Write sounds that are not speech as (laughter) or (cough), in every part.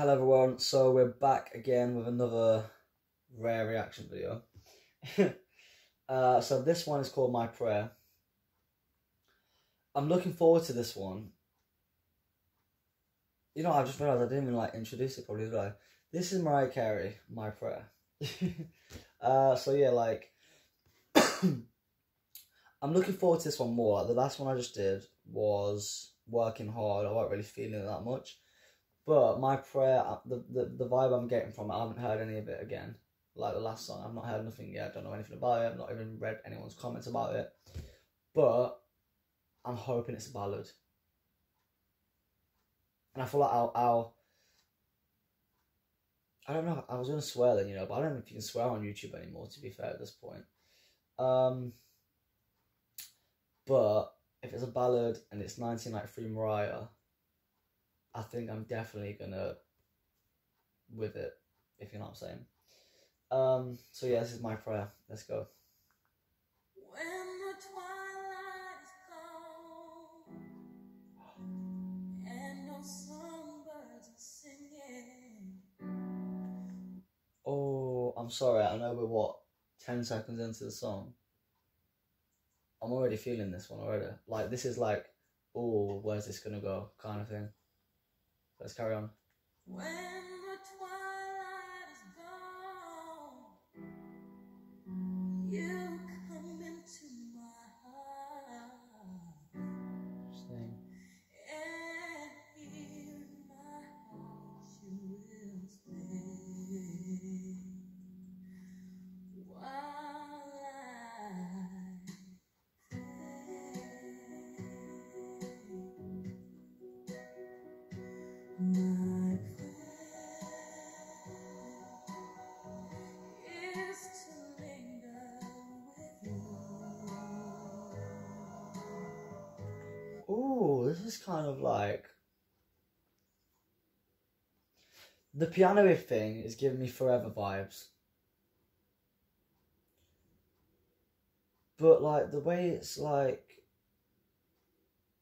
Hello everyone, so we're back again with another rare reaction video. (laughs) uh, so this one is called My Prayer. I'm looking forward to this one. You know, I just realised I didn't even like introduce it probably, did I? This is Mariah Carey, My Prayer. (laughs) uh, so yeah, like, (coughs) I'm looking forward to this one more. Like, the last one I just did was Working Hard. I wasn't really feeling it that much. But my prayer, uh, the, the, the vibe I'm getting from it, I haven't heard any of it again. Like the last song, I've not heard nothing yet. I don't know anything about it. I've not even read anyone's comments about it. But I'm hoping it's a ballad. And I feel like I'll, I'll I don't know. I was gonna swear then, you know, but I don't know if you can swear on YouTube anymore. To be fair, at this point, um, but if it's a ballad and it's 1993 Mariah, I think I'm definitely gonna with it, if you know what I'm saying. Um, so yeah, this is my prayer. Let's go. Oh, I'm sorry. I know we're what ten seconds into the song. I'm already feeling this one already. Like this is like, oh, where's this gonna go, kind of thing. Let's carry on. When Oh, this is kind of like the piano thing is giving me forever vibes. But like the way it's like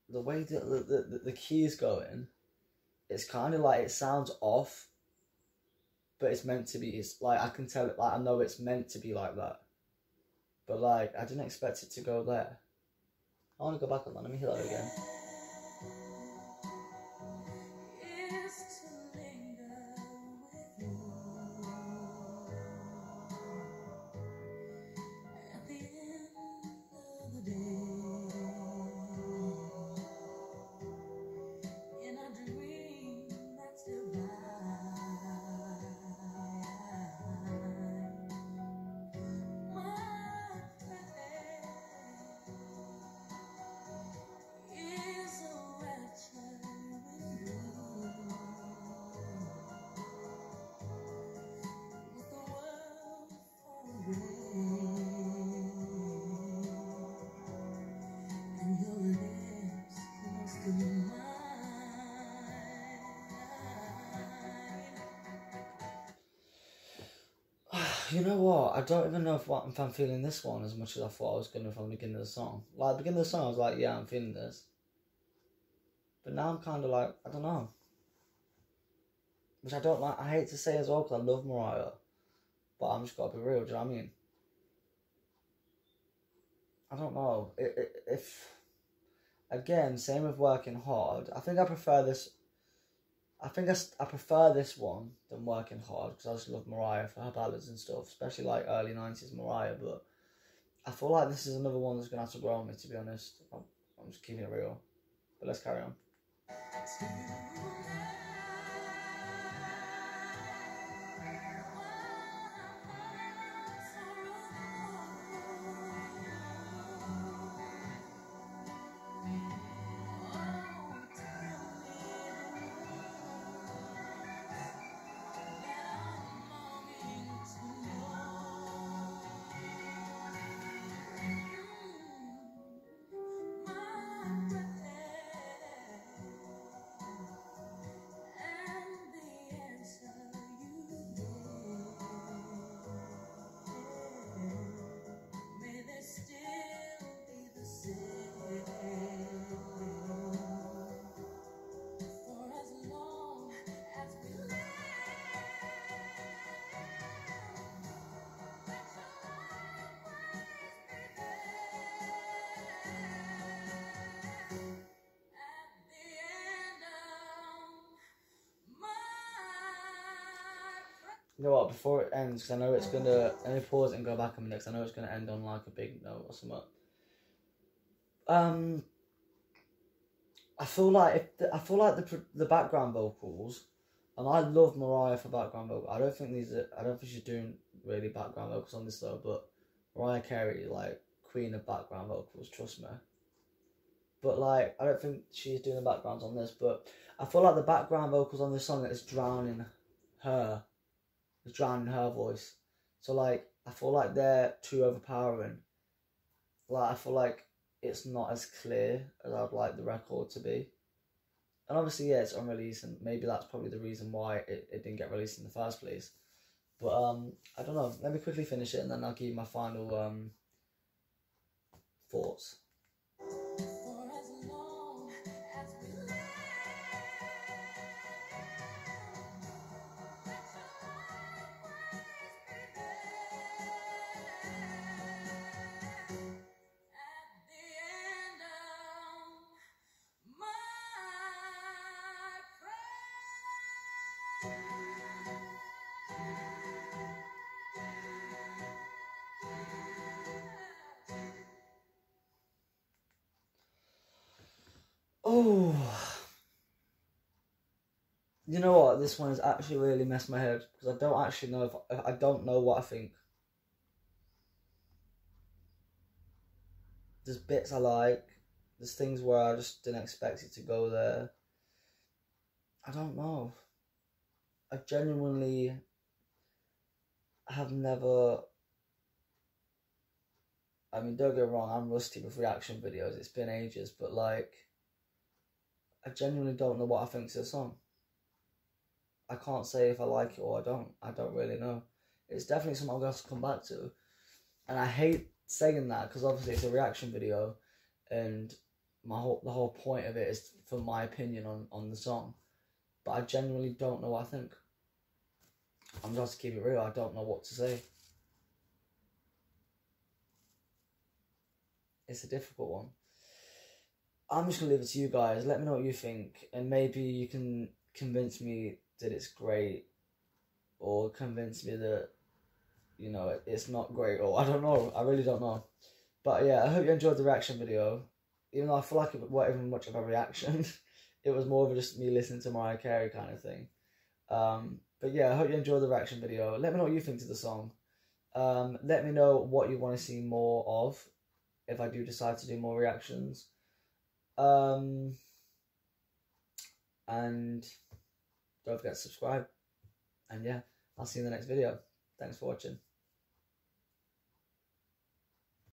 the way that the, the, the key is going it's kind of like it sounds off, but it's meant to be. It's like I can tell it. Like I know it's meant to be like that, but like I didn't expect it to go there. I want to go back on that. Let me hear that again. You know what? I don't even know if, what, if I'm feeling this one as much as I thought I was going to from the beginning of the song. Like, the beginning of the song, I was like, yeah, I'm feeling this. But now I'm kind of like, I don't know. Which I don't like, I hate to say as well because I love Mariah. But I'm just got to be real, do you know what I mean? I don't know. If, again, same with working hard. I think I prefer this I think I, I prefer this one than Working Hard because I just love Mariah for her ballads and stuff, especially like early 90s Mariah. But I feel like this is another one that's going to have to grow on me, to be honest. I'm, I'm just keeping it real. But let's carry on. You know what? Before it ends, because I know it's gonna. Let me pause and go back a minute. Because I know it's gonna end on like a big note or something. Um, I feel like if the, I feel like the the background vocals, and I love Mariah for background vocals. I don't think these are. I don't think she's doing really background vocals on this though. But Mariah Carey, like queen of background vocals, trust me. But like, I don't think she's doing the backgrounds on this. But I feel like the background vocals on this song is drowning her, is drowning her voice. So like, I feel like they're too overpowering. Like I feel like it's not as clear as I'd like the record to be. And obviously, yeah, it's unreleased, and maybe that's probably the reason why it, it didn't get released in the first place. But um, I don't know. Let me quickly finish it, and then I'll give you my final um thoughts. You know what? This one has actually really messed my head because I don't actually know if I don't know what I think. There's bits I like. There's things where I just didn't expect it to go there. I don't know. I genuinely have never. I mean, don't get wrong, I'm rusty with reaction videos. It's been ages, but like I genuinely don't know what I think of the song. I can't say if I like it or I don't. I don't really know. It's definitely something I'm going to come back to. And I hate saying that because obviously it's a reaction video and my whole the whole point of it is for my opinion on, on the song. But I genuinely don't know what I think. I'm just to keep it real, I don't know what to say. It's a difficult one. I'm just gonna leave it to you guys. Let me know what you think, and maybe you can convince me that it's great, or convince me that you know it's not great, or I don't know. I really don't know. But yeah, I hope you enjoyed the reaction video. Even though I feel like it wasn't even much of a reaction, (laughs) it was more of just me listening to Mariah Carey kind of thing. Um, but yeah, I hope you enjoyed the reaction video. Let me know what you think to the song. Um, let me know what you want to see more of if I do decide to do more reactions. Um, and don't forget to subscribe. And yeah, I'll see you in the next video. Thanks for watching.